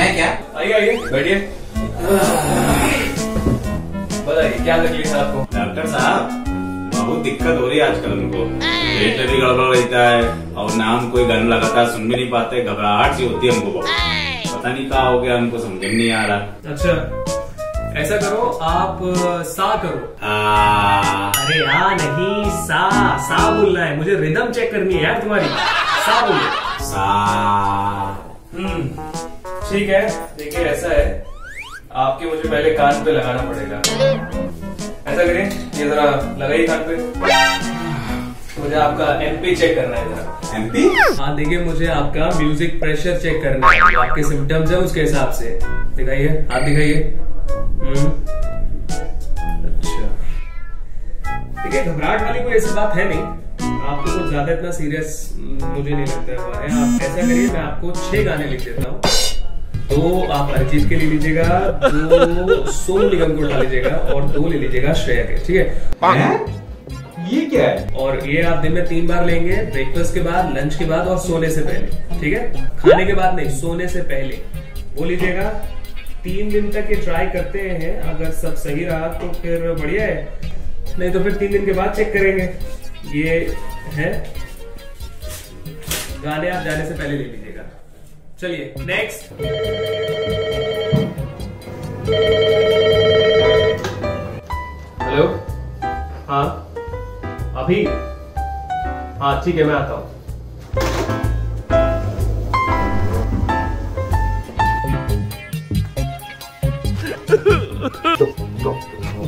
बैठिए। बताइए क्या तकलीफ़ है आपको? डॉक्टर साहब बहुत दिक्कत हो रही है आजकल उनको। पेट भी गड़बड़ रहता है और नाम कोई गाना लगातार सुन भी नहीं पाते घबराहट सी होती है हमको बहुत। पता नहीं क्या हो गया हमको समझ में नहीं आ रहा। अच्छा ऐसा करो आप सा करो। आ, अरे आ नहीं सा सा बोलना है। मुझे रिदम चेक करनी है यार तुम्हारी। सा बोलो। सा। हम्म। ठीक है। देखिए ऐसा है। आपके मुझे पहले कान पे लगाना पड़ेगा। ऐसा करिए ये जरा लगाइए कान पे। मुझे आपका एमपी चेक करना है जरा। एमपी हाँ देखिए मुझे आपका म्यूज़िक प्रेशर चेक करना है। आपके सिम्टम्स है उसके हिसाब से। दिखाइए हाथ दिखाइए। हम्म। अच्छा। ठीक घबराहट वाली कोई ऐसी बात है नहीं। आपको कुछ ज़्यादा इतना सीरियस मुझे नहीं लगता है हुआ है। आप ऐसा करिए मैं आपको छह गाने लिख देता हूँ। दो आप अरिजीत के ले लीजिएगा दो सोनू निगम को उठा लीजिएगा और दो ले लीजिएगा श्रेया के ठीक है? ये क्या है? और ये आप दिन में तीन बार लेंगे ब्रेकफास्ट के बाद लंच के बाद और सोने से पहले ठीक है? खाने के बाद नहीं सोने से पहले। वो लीजिएगा तीन दिन तक ये ट्राई करते हैं अगर सब सही रहा तो फिर बढ़िया है। नहीं तो फिर तीन दिन के बाद चेक करेंगे। ये है गाने आप जाने से पहले ले लीजिएगा। चलिए नेक्स्ट हेलो हाँ। अभी? हाँ ठीक है मैं आता हूँ।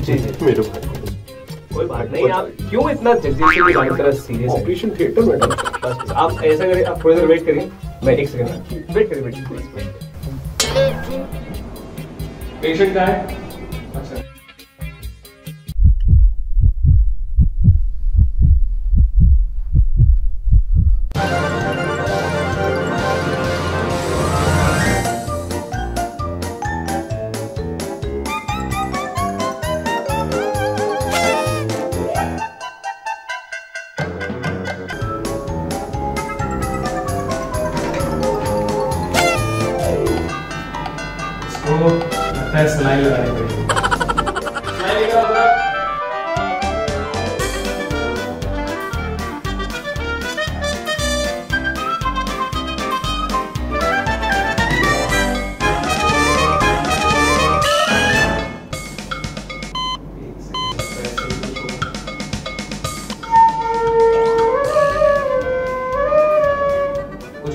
जी जी। मेरे भाई कोई बात नहीं आप क्यों इतना जल्दी से तरह सीरियस ऑपरेशन थिएटर में आप ऐसा करें आप थोड़ी देर वेट करिए। मैं एक सेकंड वेट करिए वेट पेशेंट का है? इसको लगता है सलाई लगानी पड़ेगी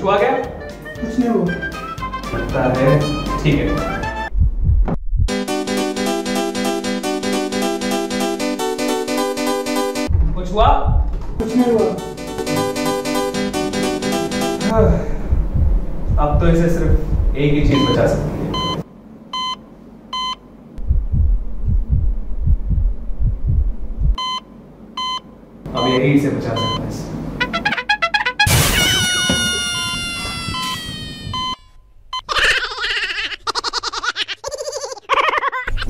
हुआ क्या? कुछ नहीं हुआ। लगता है। ठीक है। कुछ हुआ? कुछ नहीं हुआ। अब तो इसे सिर्फ़ एक ही चीज़ बचा सकती है। अब यही इसे बचा सकता है।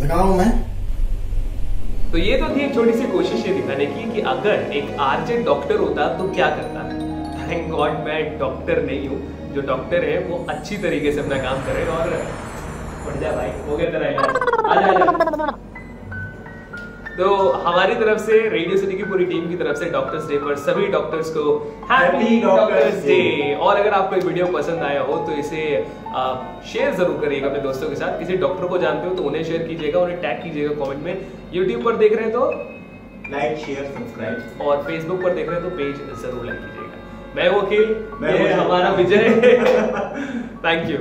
लगाऊँ मैं। छोटी सी कोशिश ये दिखाने की कि अगर एक आरजे डॉक्टर होता तो क्या करता? थैंक गॉड मैं डॉक्टर नहीं हूँ। जो डॉक्टर है वो अच्छी तरीके से अपना काम करे और बढ़ जा भाई हो गया तेरा इलाज। आ जा, तो हमारी तरफ़ से रेडियो सिटी की पूरी टीम की तरफ़ से डॉक्टर्स डे पर सभी डॉक्टर्स को हैप्पी डॉक्टर्स डे और अगर आपको ये वीडियो पसंद आया हो तो इसे शेयर ज़रूर करिएगा अपने दोस्तों के साथ। किसी डॉक्टर को जानते हो तो उन्हें शेयर कीजिएगा उन्हें टैग कीजिएगा कमेंट में। यूट्यूब पर देख रहे हैं तो लाइक शेयर सब्सक्राइब और फेसबुक पर देख रहे हैं तो पेज ज़रूर लाइक कीजिएगा। मैं अखिल मैं हमारा विजय। Thank you